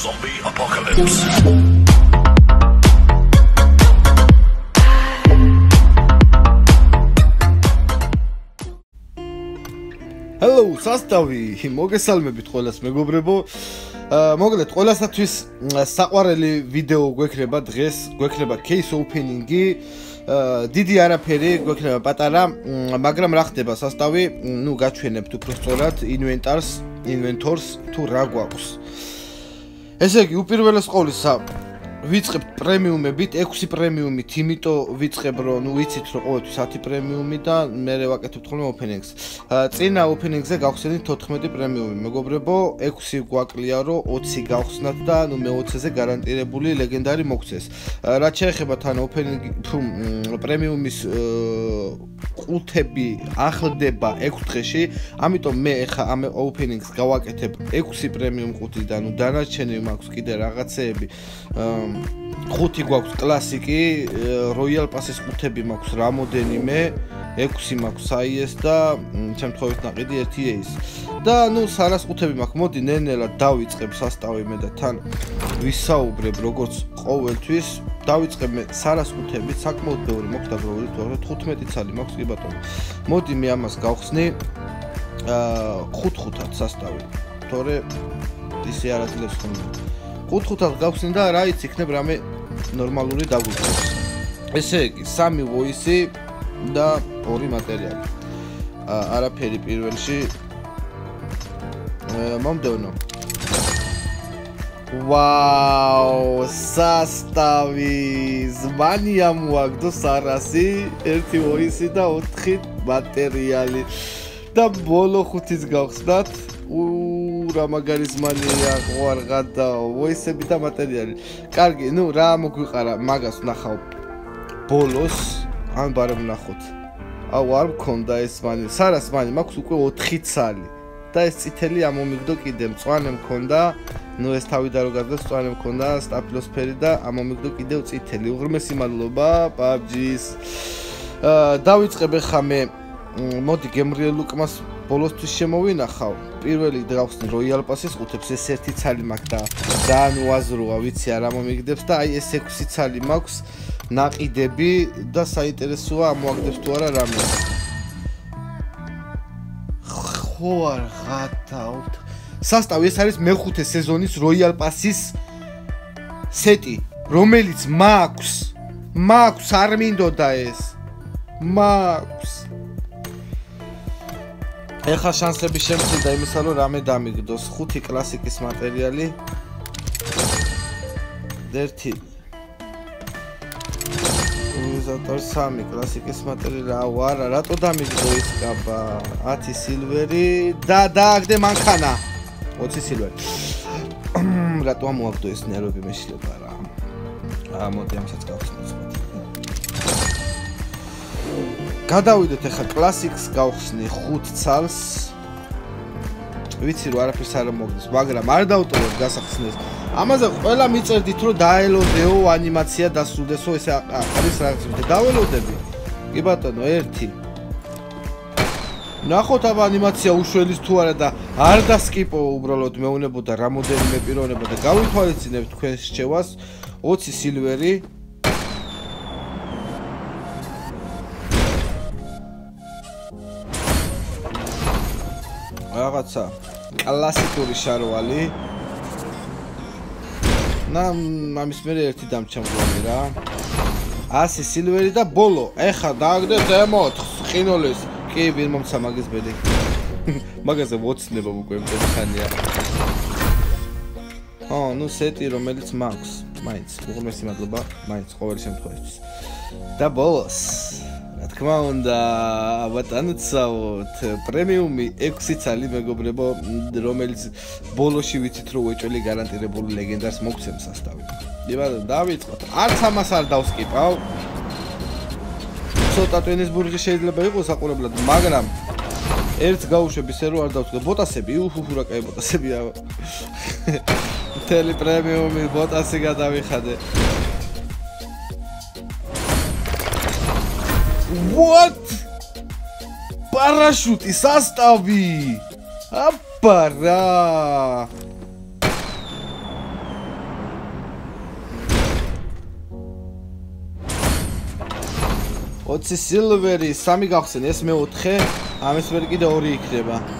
Zombie apocalypse. Hello, სასტავი. მოგესალმებით ყველას, მეგობრებო. მოგლეთ ყველასათვის საყვარელი ვიდეო გვექნება დღეს, გვექნება case opening-ი. დიდი არაფერი, გვექნება პატარა, მაგრამ რა ხდება სასტავი? ნუ გაჩვენებთ უფრო სწორად ინვენტარს, ინვენტორს თუ რა გვაქვს. ესე იგი, უპირველეს ყოვლისა, ვიწყებ პრემიუმებით 6 პრემიუმით, იმიტომ ვიწყებ რომ ნუ ვიცით რომ ყოველთვის 10 პრემიუმი და მე ვაკეთებ ხოლმე ოპენინგს. წინა ოპენინგზე გავხსენით 14 პრემიუმი. მეგობრებო, 6 გვაკლია რომ 20 გავხსნათ და ნუ მე 20-ზე გარანტირებული ლეგენდარი მოგცეს. რაც შეეხება თან ოპენინგი პრემიუმის ყუთები ახლდება 6 დღეში, ამიტომ მე ახლა ამ ოპენინგს გავაკეთებ 6 პრემიუმ ყუთი და ნუ დანარჩენი მაქვს კიდე რაღაცეები. აა ხუთი გვაქვს კლასიკი, Royal Pass-ის ყუთები მაქვს რამოდენიმე, 6 მაქვს IS და შემთხვევით ნაყიდი 1 AS. და ნუ სარას ყუთები მაქვს. მოდი ნენელა დავიწყებ სასტავი მე და თან ვისაუბრებ როგორც ყოველთვის. დავიწყებ მე სარას ყუთებით, საკმაოდ ბევრი მაქვს დაგროვილი 15 ცალი მაქვს კი ბატონო. მოდი მე ამას გავხსნი აა ხუთ-ხუთად სასტავი. თორე ისე არაძლევს ხოლმე. ხუთ-ხუთად გავხსნი და რა იცი იქნებ რამე ნორმალური დაგვიწყოს. ესე იგი, სამი voice და ორი მატერიალი. არაფერი პირველში მომდევნო. ვაუ, სასტავი, ზმანია მოაგდო სარასი, ერთი voice და ოთხი მატერიალი. და ბოლო ხუთის გავხსნათ. უუ რა მაგარი ზმანია ყვარღა და ვოისები და მატერიალი. კარგი, ნუ რა მოგვიყარა მაგას ნახავ. ბოლოს ან ბარემ ნახოთ. აუ არ მქონდა ეს ზმანი. სარას ზმანი მაქვს უკვე 4 ცალი. და ეს წითელი ამომიგდო კიდე მწვანე მქონდა. ნუ ეს თავი და რო გადას მწვანე მქონდა სტაფილოსფერი და ამომიგდო კიდევ წითელი. უღრმესი მადლობა PUBG-ის. აა დავიწყებ ხა მე მოდი გემრიელ უკმას ბოლოსთვის შემოვინახავ. პირველი დავხსნი როიალ პასის ყუთებს ეს ერთი ცალი მაქვს და ძალიან უაზროა, ვიცი რა მომიგდებს და აი ეს 6 ცალი მაქვს ناقიდები და საინტერესოა ამოაგდებს თუ არა რამე. ხო არ ღათავთ. სასტავი ეს არის მეხუთე სეზონის როიალ პასის სეტი, რომელიც მაქვს მაქვს არ მინდოდა ეს მაქვს ეხა შანსები შემცირდა იმისა რომ რამე დამიგდოს ხუთი კლასიკის მატერიალი. ერთი. უზატორ სამი კლასიკის მატერიალი. აუ არა რატო დამიგდო ის კაბა? 10 სილვერი. და დააგდე მანქანა. 20 სილვერი. რატო ამოაგდო ეს ნერვები მე შეიძლება რა აა მოდი ამსაც გავხსნით გადავიდეთ ახლა კლასიკს გავხსნი 5 ცალს. ვიცი რომ არაფერს არ მოგდის, მაგრამ არ დავტოვებ გასახსნეს. ამაზე ყველა მიწერდით რომ დაელოდეო ანიმაცია დასრულდესო ესე არის რაღაც მე დაველოდები. კი ბატონო, ერთი. ნახოთ აბა ანიმაცია უშველის თუ არა და არ დასკიპო უბრალოდ მეუნებოდა რამოდენიმე პიროვნება და გავითვალისწინებ თქვენს შეევას 20 სილვერი რაღაცა კლასიკური შარვალი. და ამის მერე ერთი დამჩამგონი რა. 100 სილვერი და ბოლო. ეხა დააგდეთ M4 ყინოლის. კი, ვინ მომცა მაგის ბედი. მაგაზე ვოცნება უკვე მტეხანია. ო, ნუ სეტი რომელიც მაქვს. მაინც, უღრმესი მადლობა, მაინც ყოველ შემთხვევაში. და ბოლოს თქმა უნდა, ბატონცაოთ, პრემიუმი 6 ცალი მეგობრებო, რომელიც ბოლოში ვიცით რომ უეჭველი გარანტირებული ლეგენდარს მოგცემს ასტავი. იბადო, დავიწყოთ. არც ამას არ დავსკიპავ. ცოტა ტვენისბურგი შეიძლება იყოს საყურებლად, მაგრამ ერთ გაუშვებ ისე რომ არ დავსკიპავ. ბოტასები, უჰუ რა კაი ბოტასებია. თელი პრემიუმი ბოტასი გადავიხადე. What? парашют и состави. Апара. ოცი სილვერი, სამი გავხსენ, ეს მეოთხე, ამის ვერ კიდე ორი იქნება.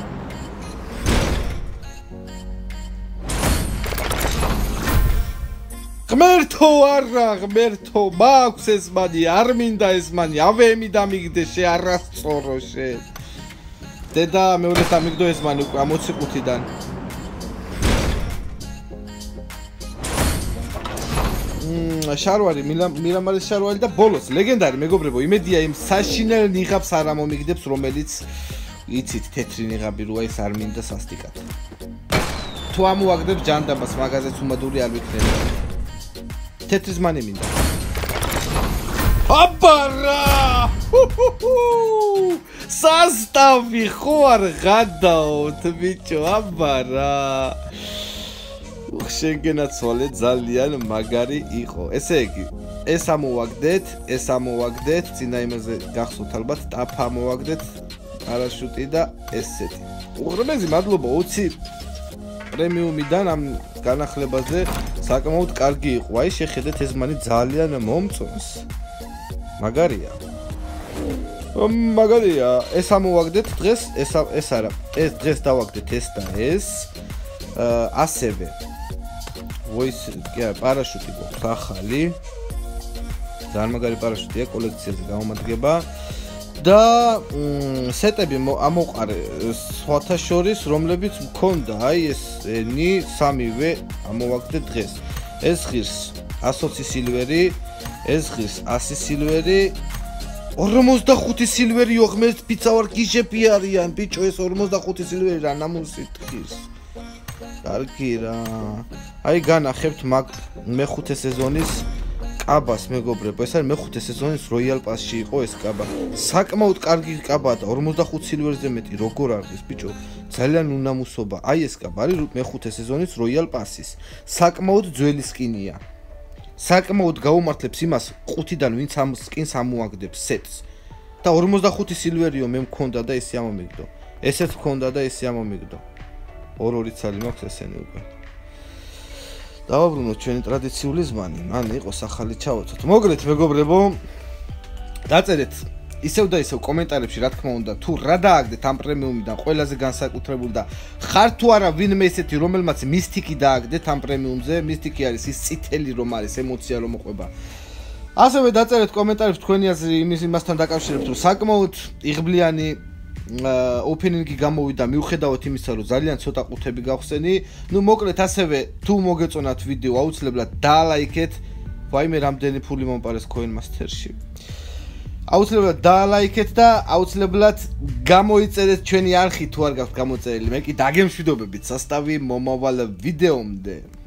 ღმერთო არა, ღმერთო, მაქვს ეს მანი, არ მინდა ეს მანი, ავემი დამიგდე შე არასწორო შე. დედა მეორე დამიგდო ეს მანი უკვე 65-დან. შარვარი მირამალის შარვარი და ბოლოს ლეგენდარი მეგობრებო იმედია იმ საშინელ ნიღაბს არ ამომიგდებს რომელიც იცით თეთრი ნიღაბი როა ის არ მინდა სასტიკად თუ ამოაგდებს ჯანდაბას მაგაზეც უმადური არ ვიქნება თეთრის მანი მინდა აბარა სასტავი ხო არ გადაოთ ბიჭო აბარა შენგენაცვალე ძალიან მაგარი იყო. ესე იგი, ეს ამოვაგდეთ, ეს ამოვაგდეთ, ძინა იმაზე გახსოვთ ალბათ, ტაფა ამოვაგდეთ, პარაშუტი და ესეთი. უღრმეზი მადლობა 20 პრემიუმიდან ამ განახლებაზე საკმაოდ კარგი იყო. აი შეხედეთ ეს მანი ძალიან მომწონს. მაგარია. მაგარია, ეს ამოვაგდეთ დღეს, ეს ეს არა, ეს დღეს დავაგდეთ ეს და ეს. ასევე voice კი არა პარაშუტი გვაქვს ახალი ძალიან მაგარი პარაშუტია კოლექციაზე გამომადგება და სეტები ამოყარე სხვათა შორის რომლებიც მქონდა აი ეს ნი სამივე ამოვაგდე დღეს. ეს ღირს 120 სილვერი ეს ღირს 100 სილვერი. 45 სილვერიო ღმერთ პიცა ვარ გიჟები არიან ბიჭო ეს 45 სილვერი რა ნამუსით ღირს? კარგი რა. აი განახებთ მაგ მეხუთე სეზონის კაბას მეგობრებო. ეს არის მეხუთე სეზონის Royal Pass-ში იყო ეს კაბა. საკმაოდ კარგი კაბაა და 45 სილვერზე მეტი როგორ არის ბიჭო? ძალიან უნამუსობა. აი ეს კაბა არის მეხუთე სეზონის Royal Pass-ის. საკმაოდ ძველი სკინია. საკმაოდ გაუმართლებს იმას ყუთიდან ვინც ამ სკინს ამოაგდებს სეტს. და 45 სილვერიო მე მქონდა და ესე ამომიგდო. ესეც მქონდა და ესე ამომიგდო. ორ-ორი ცალი მაქვს ესენი უკვე. დავაბრუნოთ ჩვენი ტრადიციული ზმანი, მან იყოს ახალი ჩავოცოთ. მოგლეთ მეგობრებო. დაწერეთ ისევ და ისევ კომენტარებში რა თქმა უნდა თუ რა დააგდეთ ამ პრემიუმიდან ყველაზე განსაკუთრებული და ხარ თუ არა ვინმე ესეთი რომელმაც მისტიკი დააგდეთ ამ პრემიუმზე მისტიკი არის ის წითელი რომ არის ემოცია რომ მოყვება ასევე დაწერეთ კომენტარებში თქვენი აზრი იმის იმასთან დაკავშირებით რომ საკმაოდ იღბლიანი ოპენინგი გამოვიდა მიუხედავად იმისა, რომ ძალიან ცოტა ყუთები გავხსენი. ნუ მოკლედ ასევე თუ მოგეწონათ ვიდეო, აუცილებლად დაალაიქეთ. ვაიმე რამდენი ფული მომპარეს coin master-ში. აუცილებლად დაალაიქეთ და აუცილებლად გამოიწერეთ ჩვენი არხი თუ არ გაქვთ გამოწერილი. მე კი დაგემშვიდობებით სასტავი მომავალ ვიდეომდე.